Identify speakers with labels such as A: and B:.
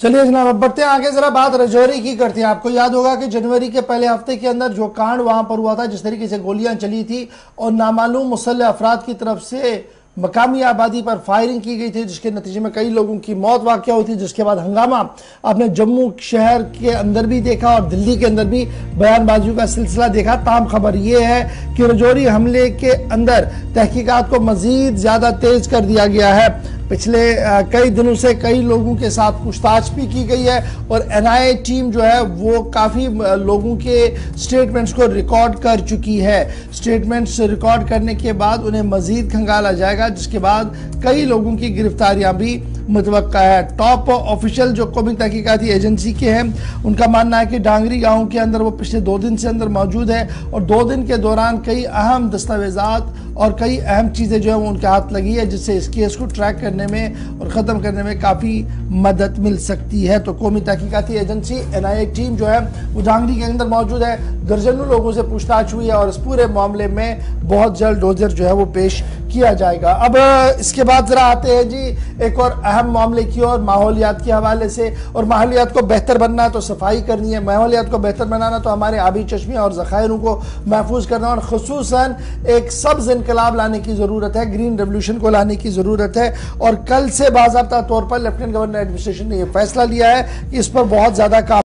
A: चलिए जनाब, अब बढ़ते हैं आगे। जरा बात रजौरी की करते हैं। आपको याद होगा कि जनवरी के पहले हफ़्ते के अंदर जो कांड वहाँ पर हुआ था, जिस तरीके से गोलियाँ चली थी और नामालूम मुसल अफराद की तरफ़ से मकामी आबादी पर फायरिंग की गई थी, जिसके नतीजे में कई लोगों की मौत वाक़ हुई थी, जिसके बाद हंगामा आपने जम्मू शहर के अंदर भी देखा और दिल्ली के अंदर भी बयानबाजियों का सिलसिला देखा। ताम खबर यह है कि रजौरी हमले के अंदर तहकीकात को मजीद ज़्यादा तेज कर दिया गया है। पिछले कई दिनों से कई लोगों के साथ पूछताछ भी की गई है और एनआईए टीम जो है वो काफ़ी लोगों के स्टेटमेंट्स को रिकॉर्ड कर चुकी है। स्टेटमेंट्स रिकॉर्ड करने के बाद उन्हें मजीद खंगाला जाएगा, जिसके बाद कई लोगों की गिरफ्तारियाँ भी मुतव है। टॉप ऑफिशियल जो कौमी तहकीकती एजेंसी के हैं, उनका मानना है कि डांगरी गाँव के अंदर वो पिछले दो दिन से अंदर मौजूद है और दो दिन के दौरान कई अहम दस्तावेजात और कई अहम चीज़ें जो है वो उनके हाथ लगी है, जिससे इस केस को ट्रैक करने में और ख़त्म करने में काफ़ी मदद मिल सकती है। तो कौमी तहकीकती agency N I A team जो है, वो डांगरी के अंदर मौजूद है। दर्जनों लोगों से पूछताछ हुई है और इस पूरे मामले में बहुत जल्द डोजर जो है वो पेश किया जाएगा। अब इसके बाद ज़रा आते हैं जी, एक और अहम मामले की और माहौलियात के हवाले से। और माहौलियात को बेहतर बनना तो सफ़ाई करनी है। माहौलियात को बेहतर बनाना तो हमारे आबी चश्मे और ज़खायरों को महफूज करना। और खसूस एक सब्ज इनकलाब लाने की ज़रूरत है। ग्रीन रेवोल्यूशन को लाने की ज़रूरत है। और कल से बाबा तौर पर लेफ्टिनेंट गवर्नर एडमिनिस्ट्रेशन ने यह फैसला लिया है कि इस पर बहुत ज़्यादा काम